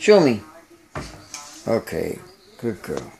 Show me. Okay, good girl.